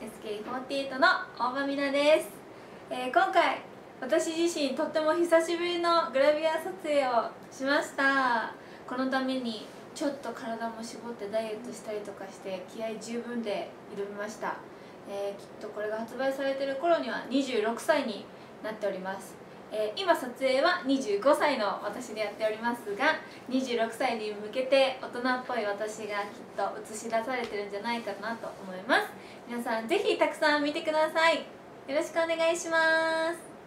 48の大場美奈です、えー今回私自身とっても久しぶりのグラビア撮影をしました。このためにちょっと体も絞ってダイエットしたりとかして気合十分で挑みました、えーきっとこれが発売されてる頃には26歳になっております。えー今撮影は25歳の私でやっておりますが26歳に向けて大人っぽい私がきっと映し出されてるんじゃないかなと思います。皆さんぜひたくさん見てください。よろしくお願いします。